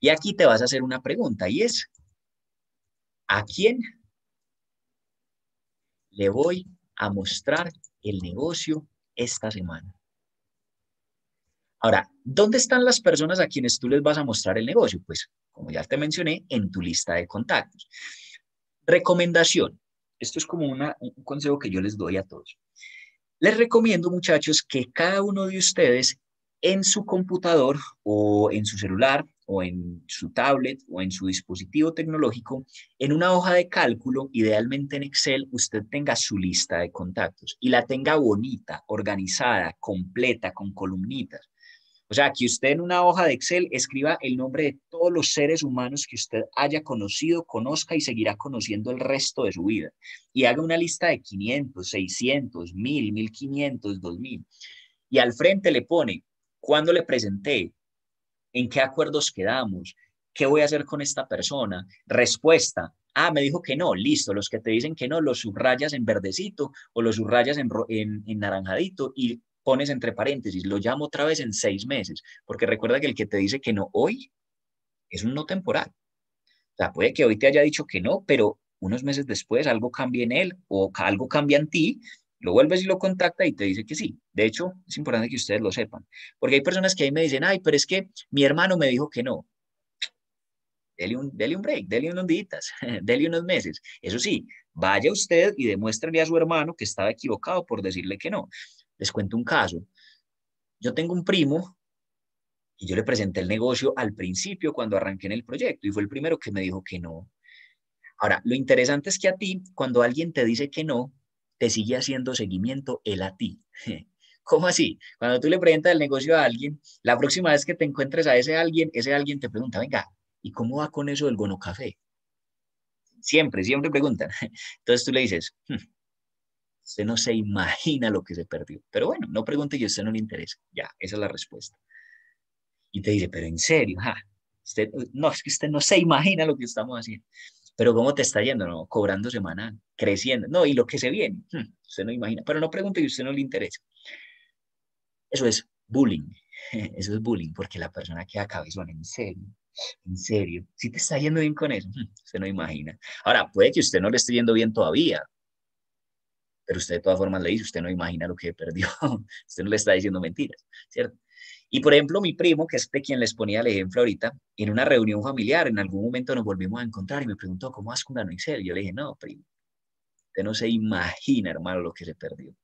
Y aquí te vas a hacer una pregunta y es, ¿a quién le voy a mostrar el negocio esta semana. Ahora, ¿dónde están las personas a quienes tú les vas a mostrar el negocio? Pues, como ya te mencioné, en tu lista de contactos. Recomendación. Esto es como un consejo que yo les doy a todos. Les recomiendo, muchachos, que cada uno de ustedes en su computador o en su celular o en su tablet o en su dispositivo tecnológico, en una hoja de cálculo, idealmente en Excel, usted tenga su lista de contactos y la tenga bonita, organizada, completa, con columnitas. O sea, que usted en una hoja de Excel escriba el nombre de todos los seres humanos que usted haya conocido, conozca y seguirá conociendo el resto de su vida. Y haga una lista de 500, 600, 1000, 1500, 2000. Y al frente le pone, ¿cuándo le presenté? ¿En qué acuerdos quedamos? ¿Qué voy a hacer con esta persona? Respuesta. Ah, me dijo que no, listo. Los que te dicen que no, los subrayas en verdecito o los subrayas en, en, naranjadito y pones entre paréntesis, lo llamo otra vez en seis meses, porque recuerda que el que te dice que no hoy es un no temporal. O sea, puede que hoy te haya dicho que no, pero unos meses después algo cambie en él o algo cambia en ti Lo vuelves y lo contacta y te dice que sí. De hecho, es importante que ustedes lo sepan, porque hay personas que ahí me dicen, ay, pero es que mi hermano me dijo que no. Dele un, dele un break, dele unos días, *laughs* dele unos meses. Eso sí, vaya usted y demuéstrele a su hermano que estaba equivocado por decirle que no. Les cuento un caso. Yo tengo un primo y yo le presenté el negocio al principio cuando arranqué en el proyecto y fue el primero que me dijo que no. Ahora, lo interesante es que a ti, cuando alguien te dice que no, te sigue haciendo seguimiento él a ti. *laughs* ¿Cómo así? Cuando tú le presentas el negocio a alguien, la próxima vez que te encuentres a ese alguien, ese alguien te pregunta, venga, ¿y cómo va con eso del bono café? Siempre, siempre preguntan. *laughs* Entonces tú le dices, hmm, usted no se imagina lo que se perdió. Pero bueno, no pregunte y a usted no le interesa. Ya, esa es la respuesta. Y te dice, pero en serio, usted, no, es que usted no se imagina lo que estamos haciendo. Pero ¿cómo te está yendo? No? Cobrando semanal, creciendo. No, y lo que se viene, hmm, usted no imagina. Pero no pregunte y usted no le interesa. Eso es bullying. *laughs* Eso es bullying, porque la persona queda cabezón, en serio. En serio, si te está yendo bien con eso, hmm, usted no imagina. Ahora, puede que usted no le esté yendo bien todavía, pero usted de todas formas le dice, usted no imagina lo que perdió, *laughs* usted no le está diciendo mentiras, ¿cierto? Y por ejemplo, mi primo, que es de quien les ponía el ejemplo ahorita, en una reunión familiar, en algún momento nos volvimos a encontrar y me preguntó, ¿cómo vas con Gano Excel? Yo le dije, no, primo, usted no se imagina, hermano, lo que se perdió.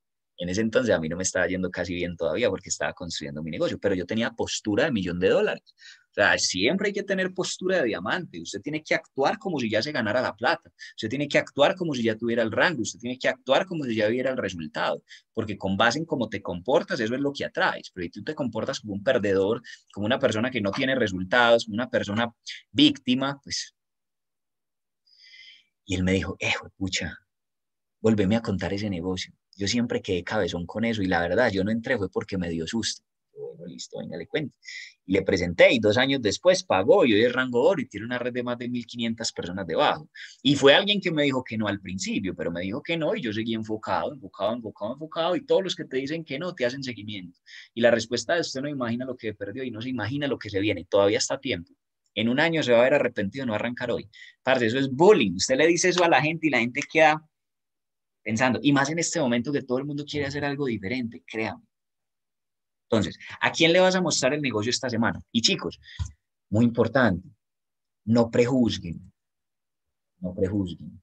En ese entonces a mí no me estaba yendo casi bien todavía porque estaba construyendo mi negocio, pero yo tenía postura de millón de dólares. O sea, siempre hay que tener postura de diamante. Usted tiene que actuar como si ya se ganara la plata. Usted tiene que actuar como si ya tuviera el rango. Usted tiene que actuar como si ya viera el resultado. Porque con base en cómo te comportas, eso es lo que atraes. Pero si tú te comportas como un perdedor, como una persona que no tiene resultados, como una persona víctima, pues... Y él me dijo, eh, pucha, vuélveme a contar ese negocio yo siempre quedé cabezón con eso y la verdad, yo no entré fue porque me dio susto. Bueno, listo, venga, le cuento. Y le presenté y dos años después pagó y hoy es rango oro y tiene una red de más de 1.500 personas debajo. Y fue alguien que me dijo que no al principio, pero me dijo que no y yo seguí enfocado, enfocado, enfocado, enfocado y todos los que te dicen que no te hacen seguimiento. Y la respuesta es, usted no imagina lo que perdió y no se imagina lo que se viene, todavía está a tiempo. En un año se va a ver arrepentido no arrancar hoy. Parce, eso es bullying. Usted le dice eso a la gente y la gente queda pensando, y más en este momento que todo el mundo quiere hacer algo diferente, créame. Entonces, ¿a quién le vas a mostrar el negocio esta semana? Y chicos, muy importante, no prejuzguen, no prejuzguen,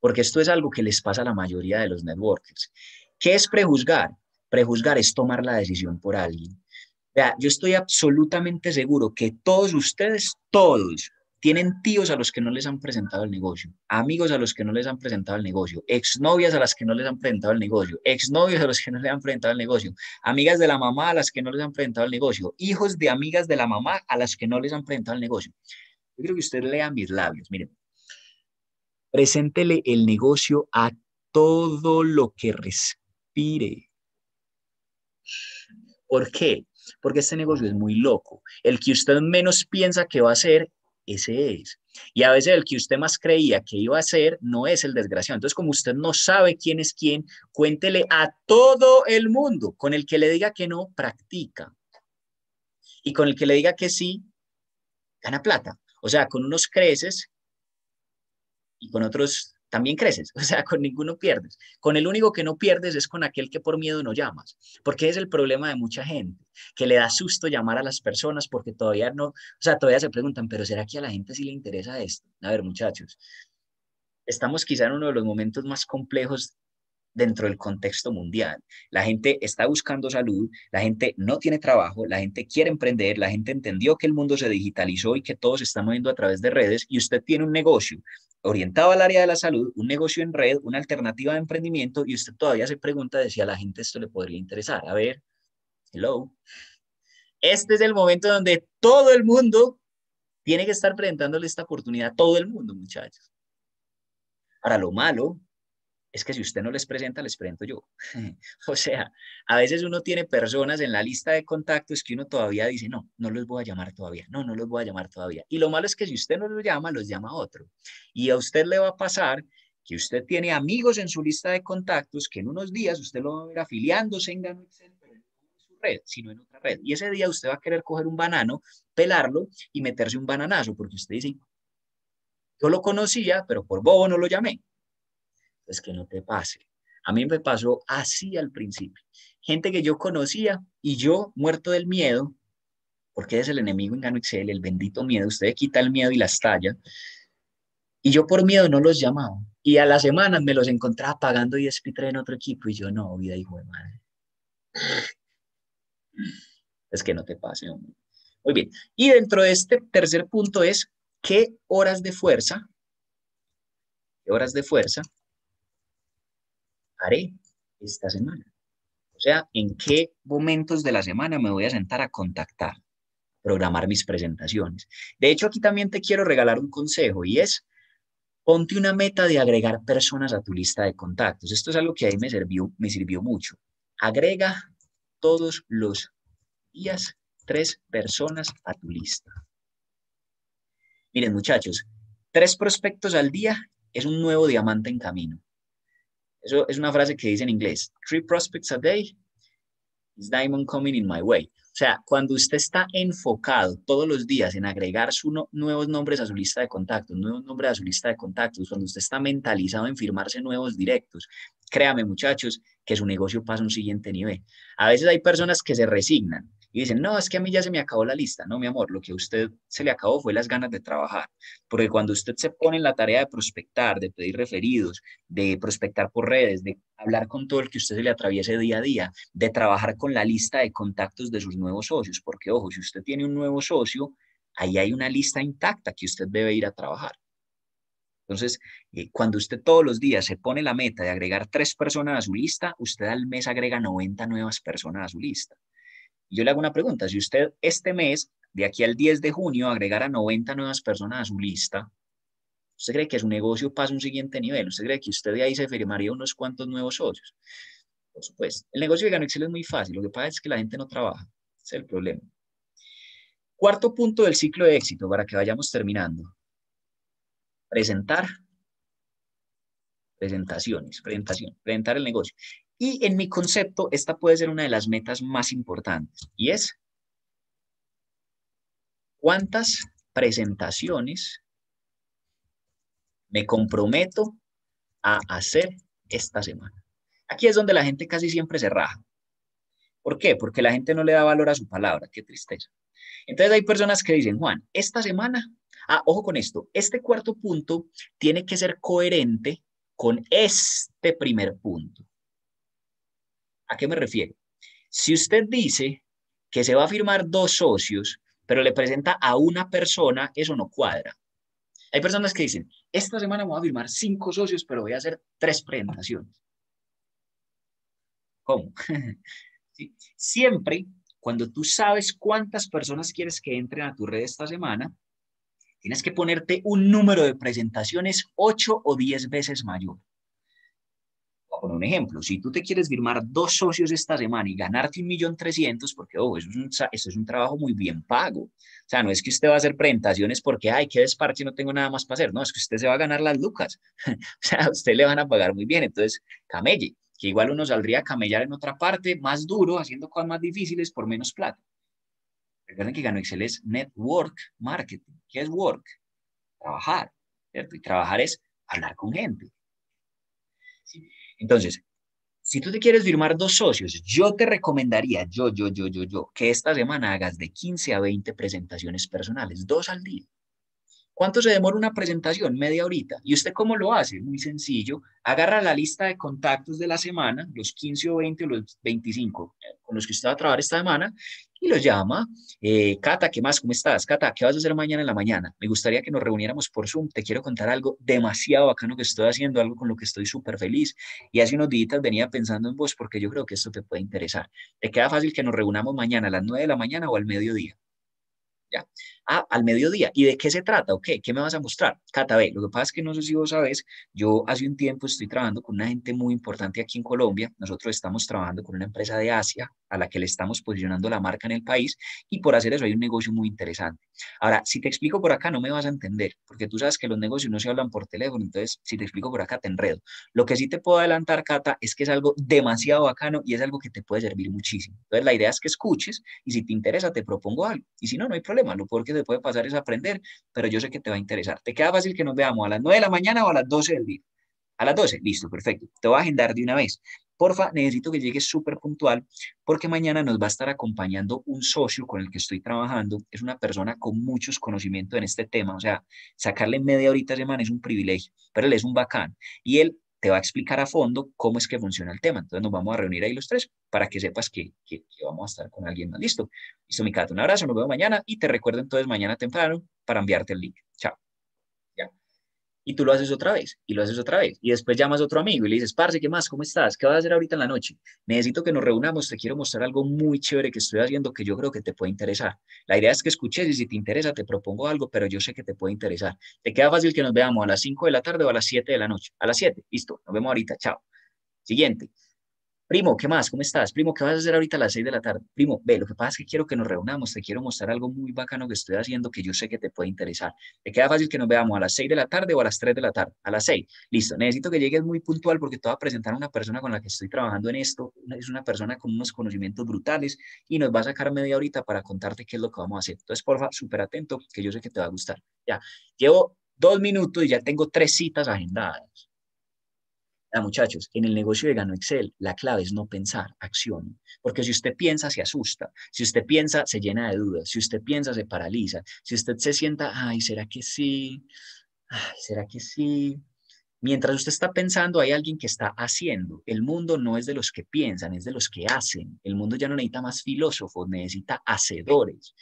porque esto es algo que les pasa a la mayoría de los networkers. ¿Qué es prejuzgar? Prejuzgar es tomar la decisión por alguien. Vea, yo estoy absolutamente seguro que todos ustedes, todos, tienen tíos a los que no les han presentado el negocio, amigos a los que no les han presentado el negocio, exnovias a las que no les han presentado el negocio, exnovios a los que no les han presentado el negocio, amigas de la mamá a las que no les han presentado el negocio, hijos de amigas de la mamá a las que no les han presentado el negocio. Yo creo que usted lea mis labios, miren. Preséntele el negocio a todo lo que respire. ¿Por qué? Porque este negocio es muy loco. El que usted menos piensa que va a ser ese es. Y a veces el que usted más creía que iba a ser no es el desgraciado. Entonces, como usted no sabe quién es quién, cuéntele a todo el mundo. Con el que le diga que no, practica. Y con el que le diga que sí, gana plata. O sea, con unos creces y con otros también creces, *laughs* o sea, con ninguno pierdes. Con el único que no pierdes es con aquel que por miedo no llamas, porque es el problema de mucha gente, que le da susto llamar a las personas porque todavía no, o sea, todavía se preguntan, pero ¿será que a la gente sí le interesa esto? A ver, muchachos, estamos quizá en uno de los momentos más complejos dentro del contexto mundial. La gente está buscando salud, la gente no tiene trabajo, la gente quiere emprender, la gente entendió que el mundo se digitalizó y que todo se está moviendo a través de redes y usted tiene un negocio orientado al área de la salud, un negocio en red, una alternativa de emprendimiento y usted todavía se pregunta de si a la gente esto le podría interesar. A ver, hello. Este es el momento donde todo el mundo tiene que estar presentándole esta oportunidad, todo el mundo, muchachos. Ahora, lo malo es que si usted no les presenta, les presento yo. *laughs* o sea, a veces uno tiene personas en la lista de contactos que uno todavía dice, no, no los voy a llamar todavía, no, no los voy a llamar todavía. Y lo malo es que si usted no los llama, los llama otro. Y a usted le va a pasar que usted tiene amigos en su lista de contactos que en unos días usted lo va a ver afiliándose en Gano Excel, pero no en su red, sino en otra red. Y ese día usted va a querer coger un banano, pelarlo y meterse un bananazo, porque usted dice, yo lo conocía, pero por bobo no lo llamé es que no te pase. A mí me pasó así al principio. Gente que yo conocía y yo, muerto del miedo, porque es el enemigo en Gano Excel, el bendito miedo, usted quita el miedo y las talla, y yo por miedo no los llamaba. Y a las semanas me los encontraba pagando y despitre en otro equipo y yo no, vida hijo de madre. Es que no te pase, hombre. Muy bien. Y dentro de este tercer punto es qué horas de fuerza, qué horas de fuerza haré esta semana. O sea, en qué momentos de la semana me voy a sentar a contactar, programar mis presentaciones. De hecho, aquí también te quiero regalar un consejo y es, ponte una meta de agregar personas a tu lista de contactos. Esto es algo que ahí me sirvió, me sirvió mucho. Agrega todos los días tres personas a tu lista. Miren, muchachos, tres prospectos al día es un nuevo diamante en camino. Eso es una frase que dice en inglés. Three prospects a day is diamond coming in my way. O sea, cuando usted está enfocado todos los días en agregar sus nuevos nombres a su lista de contactos, nuevos nombres a su lista de contactos, cuando usted está mentalizado en firmarse nuevos directos, créame muchachos que su negocio pasa a un siguiente nivel. A veces hay personas que se resignan y dicen, no, es que a mí ya se me acabó la lista. No, mi amor, lo que a usted se le acabó fue las ganas de trabajar. Porque cuando usted se pone en la tarea de prospectar, de pedir referidos, de prospectar por redes, de hablar con todo el que usted se le atraviese día a día, de trabajar con la lista de contactos de sus nuevos socios, porque ojo, si usted tiene un nuevo socio, ahí hay una lista intacta que usted debe ir a trabajar. Entonces, eh, cuando usted todos los días se pone la meta de agregar tres personas a su lista, usted al mes agrega 90 nuevas personas a su lista yo le hago una pregunta, si usted este mes, de aquí al 10 de junio, agregara 90 nuevas personas a su lista, ¿usted cree que su negocio pasa a un siguiente nivel? ¿Usted cree que usted de ahí se firmaría unos cuantos nuevos socios? Por supuesto. El negocio de Excel es muy fácil, lo que pasa es que la gente no trabaja, ese es el problema. Cuarto punto del ciclo de éxito, para que vayamos terminando. Presentar presentaciones, presentación, presentar el negocio. Y en mi concepto, esta puede ser una de las metas más importantes y es cuántas presentaciones me comprometo a hacer esta semana. Aquí es donde la gente casi siempre se raja. ¿Por qué? Porque la gente no le da valor a su palabra. Qué tristeza. Entonces hay personas que dicen, Juan, esta semana, ah, ojo con esto, este cuarto punto tiene que ser coherente con este primer punto. ¿A qué me refiero? Si usted dice que se va a firmar dos socios, pero le presenta a una persona, eso no cuadra. Hay personas que dicen, esta semana voy a firmar cinco socios, pero voy a hacer tres presentaciones. ¿Cómo? *laughs* Siempre, cuando tú sabes cuántas personas quieres que entren a tu red esta semana, tienes que ponerte un número de presentaciones ocho o diez veces mayor por un ejemplo, si tú te quieres firmar dos socios esta semana y ganarte un millón trescientos, porque, oh, eso es, un, eso es un trabajo muy bien pago. O sea, no es que usted va a hacer presentaciones porque, ay, qué desparche, no tengo nada más para hacer. No, es que usted se va a ganar las lucas. *laughs* o sea, a usted le van a pagar muy bien. Entonces, camelle, que igual uno saldría a camellar en otra parte, más duro, haciendo cosas más difíciles por menos plata. Recuerden que Gano Excel es Network Marketing. ¿Qué es work? Trabajar, ¿cierto? Y trabajar es hablar con gente. ¿sí? Entonces, si tú te quieres firmar dos socios, yo te recomendaría, yo, yo, yo, yo, yo, que esta semana hagas de 15 a 20 presentaciones personales, dos al día. ¿Cuánto se demora una presentación? Media horita. ¿Y usted cómo lo hace? Muy sencillo. Agarra la lista de contactos de la semana, los 15 o 20 o los 25 eh, con los que usted va a trabajar esta semana, y los llama. Eh, Cata, ¿qué más? ¿Cómo estás? Cata, ¿qué vas a hacer mañana en la mañana? Me gustaría que nos reuniéramos por Zoom. Te quiero contar algo demasiado bacano que estoy haciendo, algo con lo que estoy súper feliz. Y hace unos días venía pensando en vos porque yo creo que esto te puede interesar. ¿Te queda fácil que nos reunamos mañana a las 9 de la mañana o al mediodía? ¿Ya? Ah, al mediodía. ¿Y de qué se trata? ¿O qué? ¿Qué me vas a mostrar? Cata, ve, lo que pasa es que no sé si vos sabes, yo hace un tiempo estoy trabajando con una gente muy importante aquí en Colombia. Nosotros estamos trabajando con una empresa de Asia a la que le estamos posicionando la marca en el país y por hacer eso hay un negocio muy interesante. Ahora, si te explico por acá no me vas a entender, porque tú sabes que los negocios no se hablan por teléfono, entonces si te explico por acá te enredo. Lo que sí te puedo adelantar, Cata, es que es algo demasiado bacano y es algo que te puede servir muchísimo. Entonces la idea es que escuches y si te interesa te propongo algo y si no, no hay problema. Lo peor que te puede pasar es aprender, pero yo sé que te va a interesar. ¿Te queda fácil que nos veamos a las 9 de la mañana o a las 12 del día? A las 12, listo, perfecto. Te voy a agendar de una vez. Porfa, necesito que llegues súper puntual porque mañana nos va a estar acompañando un socio con el que estoy trabajando. Es una persona con muchos conocimientos en este tema. O sea, sacarle media horita a semana es un privilegio, pero él es un bacán. Y él te va a explicar a fondo cómo es que funciona el tema. Entonces nos vamos a reunir ahí los tres para que sepas que, que, vamos a estar con alguien más. Listo. Listo, mi Cata. Un abrazo, nos vemos mañana y te recuerdo entonces mañana temprano para enviarte el link. Chao y tú lo haces otra vez y lo haces otra vez y después llamas a otro amigo y le dices, parce, ¿qué más? ¿Cómo estás? ¿Qué vas a hacer ahorita en la noche? Necesito que nos reunamos, te quiero mostrar algo muy chévere que estoy haciendo que yo creo que te puede interesar. La idea es que escuches y si te interesa te propongo algo, pero yo sé que te puede interesar. ¿Te queda fácil que nos veamos a las 5 de la tarde o a las 7 de la noche? A las 7, listo, nos vemos ahorita, chao. Siguiente. Primo, ¿qué más? ¿Cómo estás? Primo, ¿qué vas a hacer ahorita a las 6 de la tarde? Primo, ve, lo que pasa es que quiero que nos reunamos, te quiero mostrar algo muy bacano que estoy haciendo que yo sé que te puede interesar. ¿Te queda fácil que nos veamos a las 6 de la tarde o a las 3 de la tarde? A las 6. Listo, necesito que llegues muy puntual porque te voy a presentar a una persona con la que estoy trabajando en esto. Es una persona con unos conocimientos brutales y nos va a sacar media horita para contarte qué es lo que vamos a hacer. Entonces, porfa, súper atento, que yo sé que te va a gustar. Ya, llevo dos minutos y ya tengo tres citas agendadas. Ah, muchachos, en el negocio de Gano Excel, la clave es no pensar, acción. Porque si usted piensa, se asusta. Si usted piensa, se llena de dudas. Si usted piensa, se paraliza. Si usted se sienta, ay, ¿será que sí? Ay, ¿será que sí? Mientras usted está pensando, hay alguien que está haciendo. El mundo no es de los que piensan, es de los que hacen. El mundo ya no necesita más filósofos, necesita hacedores.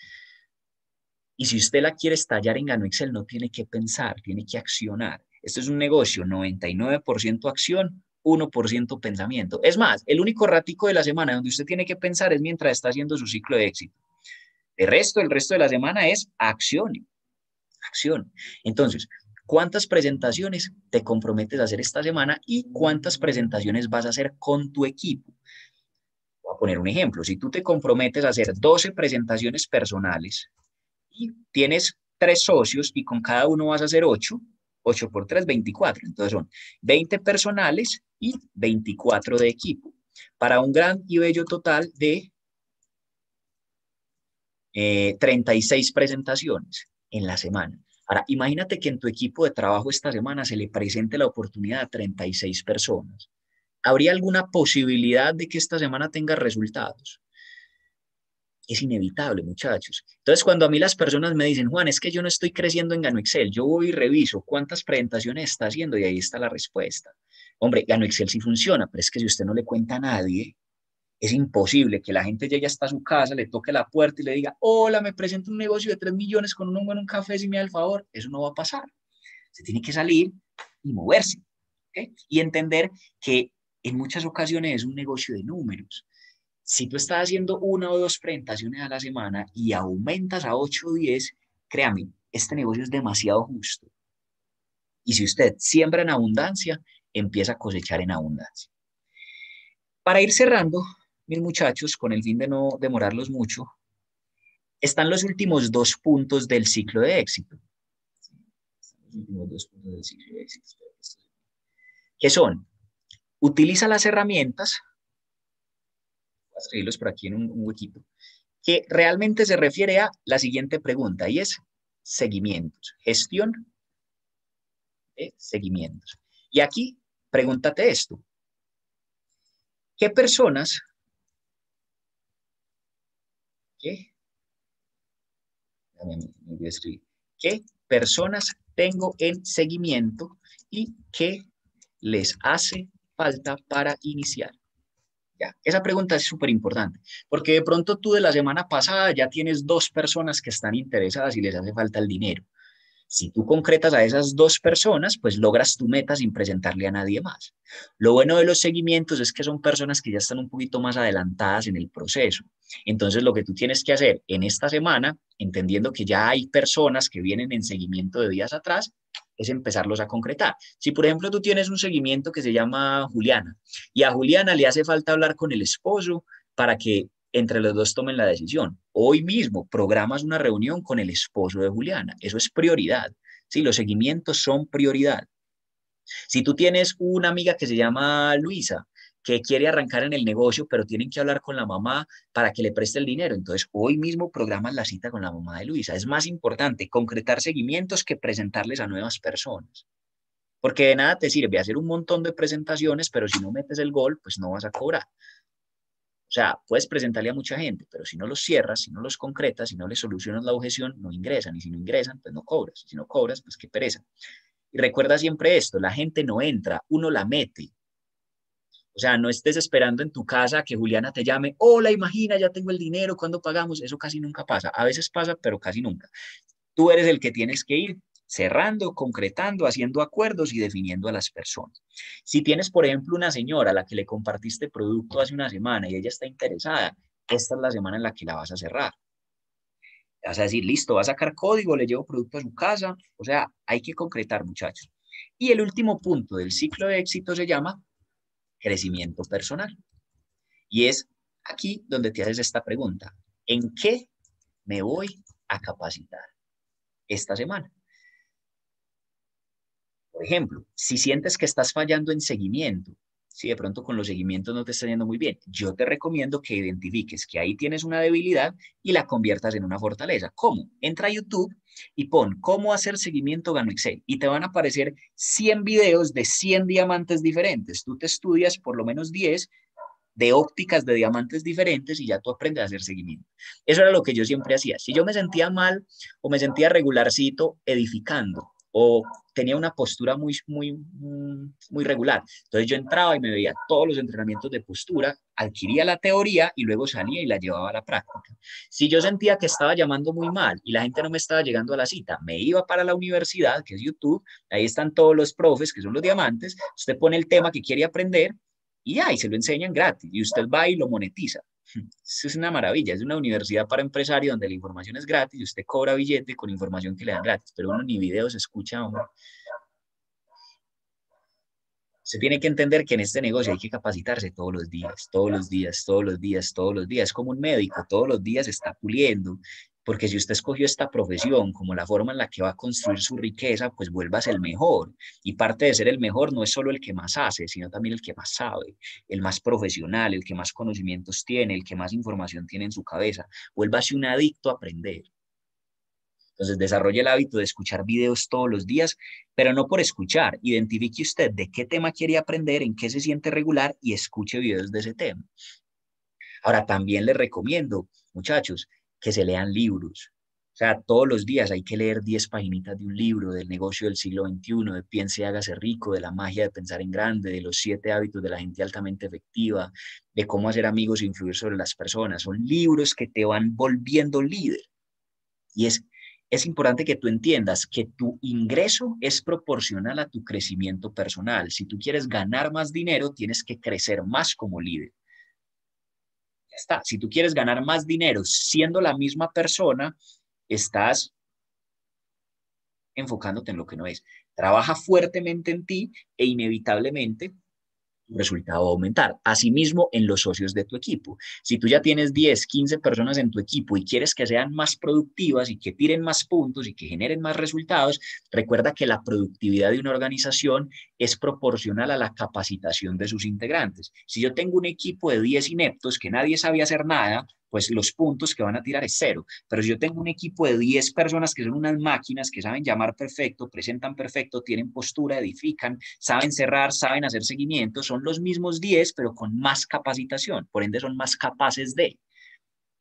Y si usted la quiere estallar en Gano Excel, no tiene que pensar, tiene que accionar. Esto es un negocio, 99% acción, 1% pensamiento. Es más, el único ratico de la semana donde usted tiene que pensar es mientras está haciendo su ciclo de éxito. El resto, el resto de la semana es acción. Acción. Entonces, ¿cuántas presentaciones te comprometes a hacer esta semana y cuántas presentaciones vas a hacer con tu equipo? Voy a poner un ejemplo. Si tú te comprometes a hacer 12 presentaciones personales y tienes tres socios y con cada uno vas a hacer 8, 8 por 3, 24. Entonces son 20 personales y 24 de equipo, para un gran y bello total de 36 eh, presentaciones en la semana. Ahora, imagínate que en tu equipo de trabajo esta semana se le presente la oportunidad a 36 personas. ¿Habría alguna posibilidad de que esta semana tenga resultados? Es inevitable, muchachos. Entonces, cuando a mí las personas me dicen, Juan, es que yo no estoy creciendo en Gano Excel, yo voy y reviso cuántas presentaciones está haciendo y ahí está la respuesta. Hombre, Gano Excel sí funciona, pero es que si usted no le cuenta a nadie, es imposible que la gente llegue hasta su casa, le toque la puerta y le diga, hola, me presento un negocio de 3 millones con un hombre en un café, si me da el favor. Eso no va a pasar. Se tiene que salir y moverse. Y entender que en muchas ocasiones es un negocio de números si tú estás haciendo una o dos presentaciones a la semana y aumentas a 8 o 10, créame, este negocio es demasiado justo. Y si usted siembra en abundancia, empieza a cosechar en abundancia. Para ir cerrando, mis muchachos, con el fin de no demorarlos mucho, están los últimos dos puntos del ciclo de éxito. Los últimos dos puntos del ciclo de éxito. Que son, utiliza las herramientas escribirlos por aquí en un, huequito, que realmente se refiere a la siguiente pregunta y es seguimientos, gestión de seguimientos. Y aquí, pregúntate esto. ¿Qué personas, qué, qué personas tengo en seguimiento y qué les hace falta para iniciar? Esa pregunta es súper importante, porque de pronto tú de la semana pasada ya tienes dos personas que están interesadas y les hace falta el dinero. Si tú concretas a esas dos personas, pues logras tu meta sin presentarle a nadie más. Lo bueno de los seguimientos es que son personas que ya están un poquito más adelantadas en el proceso. Entonces, lo que tú tienes que hacer en esta semana, entendiendo que ya hay personas que vienen en seguimiento de días atrás, es empezarlos a concretar. Si, por ejemplo, tú tienes un seguimiento que se llama Juliana y a Juliana le hace falta hablar con el esposo para que entre los dos tomen la decisión. Hoy mismo programas una reunión con el esposo de Juliana. Eso es prioridad. Sí, los seguimientos son prioridad. Si tú tienes una amiga que se llama Luisa que quiere arrancar en el negocio, pero tienen que hablar con la mamá para que le preste el dinero. Entonces, hoy mismo programas la cita con la mamá de Luisa. Es más importante concretar seguimientos que presentarles a nuevas personas. Porque de nada te sirve hacer un montón de presentaciones, pero si no metes el gol, pues no vas a cobrar. O sea, puedes presentarle a mucha gente, pero si no los cierras, si no los concretas, si no les solucionas la objeción, no ingresan. Y si no ingresan, pues no cobras. Si no cobras, pues qué pereza. Y recuerda siempre esto, la gente no entra, uno la mete. O sea, no estés esperando en tu casa que Juliana te llame, hola, imagina, ya tengo el dinero, ¿cuándo pagamos? Eso casi nunca pasa. A veces pasa, pero casi nunca. Tú eres el que tienes que ir cerrando, concretando, haciendo acuerdos y definiendo a las personas. Si tienes, por ejemplo, una señora a la que le compartiste producto hace una semana y ella está interesada, esta es la semana en la que la vas a cerrar. Vas a decir, listo, va a sacar código, le llevo producto a su casa. O sea, hay que concretar, muchachos. Y el último punto del ciclo de éxito se llama crecimiento personal. Y es aquí donde te haces esta pregunta. ¿En qué me voy a capacitar esta semana? Por ejemplo, si sientes que estás fallando en seguimiento, si de pronto con los seguimientos no te está yendo muy bien, yo te recomiendo que identifiques que ahí tienes una debilidad y la conviertas en una fortaleza. ¿Cómo? Entra a YouTube y pon cómo hacer seguimiento gano Excel y te van a aparecer 100 videos de 100 diamantes diferentes. Tú te estudias por lo menos 10 de ópticas de diamantes diferentes y ya tú aprendes a hacer seguimiento. Eso era lo que yo siempre hacía. Si yo me sentía mal o me sentía regularcito edificando o tenía una postura muy, muy, mm, muy regular. Entonces yo entraba y me veía todos los entrenamientos de postura, adquiría la teoría y luego salía y la llevaba a la práctica. Si yo sentía que estaba llamando muy mal y la gente no me estaba llegando a la cita, me iba para la universidad, que es YouTube, ahí están todos los profes, que son los diamantes, usted pone el tema que quiere aprender y ahí se lo enseñan gratis y usted va y lo monetiza. Eso es una maravilla, es una universidad para empresarios donde la información es gratis y usted cobra billete con información que le dan gratis, pero uno ni videos escucha. Hombre. Se tiene que entender que en este negocio hay que capacitarse todos los días, todos los días, todos los días, todos los días. Es como un médico, todos los días está puliendo porque si usted escogió esta profesión como la forma en la que va a construir su riqueza, pues vuelvas el mejor. Y parte de ser el mejor no es solo el que más hace, sino también el que más sabe, el más profesional, el que más conocimientos tiene, el que más información tiene en su cabeza. Vuélvase un adicto a aprender. Entonces, desarrolle el hábito de escuchar videos todos los días, pero no por escuchar. Identifique usted de qué tema quiere aprender, en qué se siente regular y escuche videos de ese tema. Ahora, también le recomiendo, muchachos, que se lean libros. O sea, todos los días hay que leer 10 paginitas de un libro del negocio del siglo XXI, de Piense y hágase rico, de la magia de pensar en grande, de los siete hábitos de la gente altamente efectiva, de cómo hacer amigos e influir sobre las personas. Son libros que te van volviendo líder. Y es, es importante que tú entiendas que tu ingreso es proporcional a tu crecimiento personal. Si tú quieres ganar más dinero, tienes que crecer más como líder está. Si tú quieres ganar más dinero siendo la misma persona, estás enfocándote en lo que no es. Trabaja fuertemente en ti e inevitablemente resultado aumentar. Asimismo, en los socios de tu equipo. Si tú ya tienes 10, 15 personas en tu equipo y quieres que sean más productivas y que tiren más puntos y que generen más resultados, recuerda que la productividad de una organización es proporcional a la capacitación de sus integrantes. Si yo tengo un equipo de 10 ineptos que nadie sabe hacer nada, pues los puntos que van a tirar es cero. Pero si yo tengo un equipo de 10 personas que son unas máquinas que saben llamar perfecto, presentan perfecto, tienen postura, edifican, saben cerrar, saben hacer seguimiento, son los mismos 10, pero con más capacitación. Por ende, son más capaces de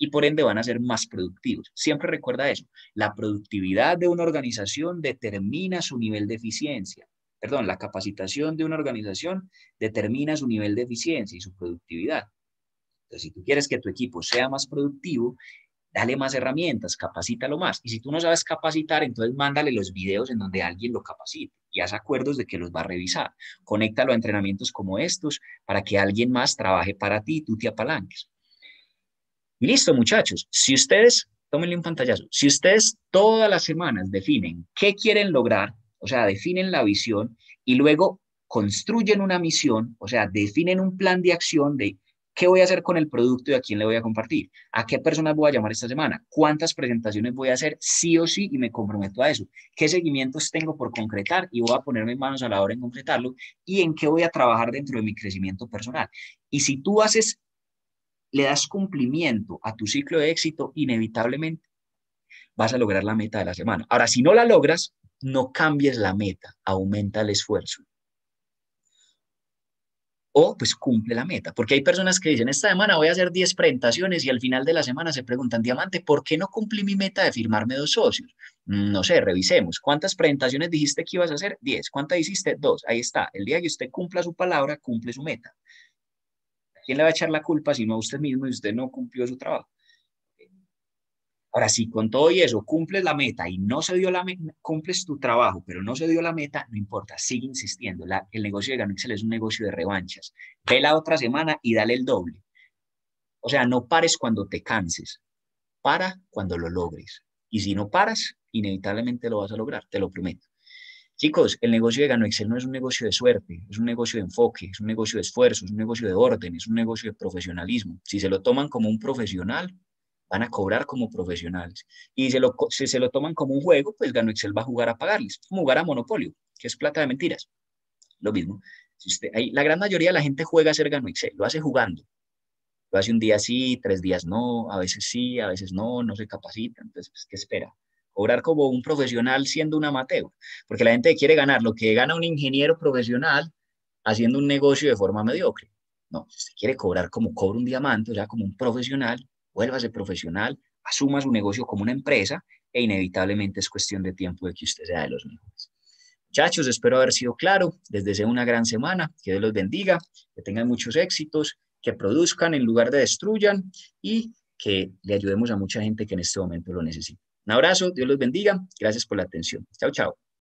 y por ende van a ser más productivos. Siempre recuerda eso. La productividad de una organización determina su nivel de eficiencia. Perdón, la capacitación de una organización determina su nivel de eficiencia y su productividad. Entonces, si tú quieres que tu equipo sea más productivo, dale más herramientas, capacítalo más. Y si tú no sabes capacitar, entonces mándale los videos en donde alguien lo capacite y haz acuerdos de que los va a revisar. Conéctalo a entrenamientos como estos para que alguien más trabaje para ti y tú te apalanques. Y listo, muchachos. Si ustedes, tómenle un pantallazo, si ustedes todas las semanas definen qué quieren lograr, o sea, definen la visión y luego construyen una misión, o sea, definen un plan de acción de ¿Qué voy a hacer con el producto y a quién le voy a compartir? ¿A qué personas voy a llamar esta semana? ¿Cuántas presentaciones voy a hacer sí o sí y me comprometo a eso? ¿Qué seguimientos tengo por concretar y voy a poner mis manos a la hora en concretarlo? ¿Y en qué voy a trabajar dentro de mi crecimiento personal? Y si tú haces, le das cumplimiento a tu ciclo de éxito, inevitablemente vas a lograr la meta de la semana. Ahora, si no la logras, no cambies la meta, aumenta el esfuerzo. O pues cumple la meta, porque hay personas que dicen, esta semana voy a hacer 10 presentaciones y al final de la semana se preguntan, Diamante, ¿por qué no cumplí mi meta de firmarme dos socios? Mm, no sé, revisemos. ¿Cuántas presentaciones dijiste que ibas a hacer? 10. ¿Cuántas hiciste? Dos. Ahí está. El día que usted cumpla su palabra, cumple su meta. quién le va a echar la culpa si no a usted mismo y usted no cumplió su trabajo? Ahora, si con todo y eso cumples la meta y no se dio la meta, cumples tu trabajo, pero no se dio la meta, no importa, sigue insistiendo. el negocio de Ganoexcel es un negocio de revanchas. Ve la otra semana y dale el doble. O sea, no pares cuando te canses, para cuando lo logres. Y si no paras, inevitablemente lo vas a lograr, te lo prometo. Chicos, el negocio de Ganoexcel no es un negocio de suerte, es un negocio de enfoque, es un negocio de esfuerzo, es un negocio de orden, es un negocio de profesionalismo. Si se lo toman como un profesional, van a cobrar como profesionales. Y se lo, si se lo toman como un juego, pues Gano Excel va a jugar a pagarles, como jugar a Monopolio, que es plata de mentiras. Lo mismo. Si usted, ahí, la gran mayoría de la gente juega a ser Gano Excel, lo hace jugando. Lo hace un día sí, tres días no, a veces sí, a veces no, no se capacita. Entonces, pues, ¿qué espera? Cobrar como un profesional siendo un amateur. Porque la gente quiere ganar lo que gana un ingeniero profesional haciendo un negocio de forma mediocre. No, si usted quiere cobrar como cobra un diamante, o sea, como un profesional, vuélvase profesional, asuma su negocio como una empresa e inevitablemente es cuestión de tiempo de que usted sea de los mejores. Muchachos, espero haber sido claro. Les deseo una gran semana. Que Dios los bendiga, que tengan muchos éxitos, que produzcan en lugar de destruyan y que le ayudemos a mucha gente que en este momento lo necesita. Un abrazo, Dios los bendiga. Gracias por la atención. Chao, chao.